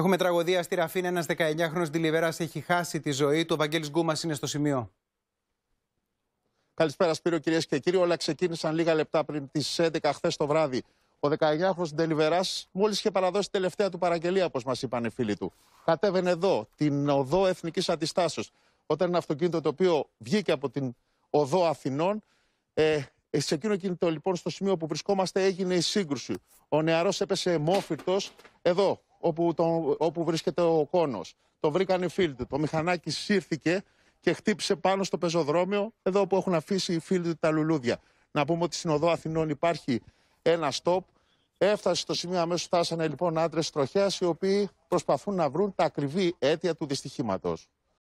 Έχουμε τραγωδία στη Ραφίνα. Ένας 19χρονο Ντιλιβέρας έχει χάσει τη ζωή του. Ο Βαγγέλης Γκούμας είναι στο σημείο. Καλησπέρα, Σπύρο, κυρίες και κύριοι. Όλα ξεκίνησαν λίγα λεπτά πριν τις 11 χθες το βράδυ. Ο 19χρονο Ντελιβερά μόλις είχε παραδώσει τελευταία του παραγγελία, όπως μας είπαν οι φίλοι του. Κατέβαινε εδώ, την οδό Εθνικής Αντιστάσεως. Όταν ένα αυτοκίνητο το οποίο βγήκε από την οδό Αθηνών, ε, σε εκείνο κινητό λοιπόν στο σημείο που βρισκόμαστε έγινε η σύγκρουση. Ο νεαρός έπεσε μόφυρτος εδώ, όπου, το, όπου βρίσκεται ο κόνος. Το βρήκαν οι φίλοι του. Το μηχανάκι σύρθηκε και χτύπησε πάνω στο πεζοδρόμιο, εδώ που έχουν αφήσει οι φίλοι του τα λουλούδια. Να πούμε ότι στην οδό Αθηνών υπάρχει ένα στόπ. Έφτασε στο σημείο αμέσως φτάσανε λοιπόν άντρες τροχέα οι οποίοι προσπαθούν να βρουν τα ακριβή αίτια του δυστυχήματος.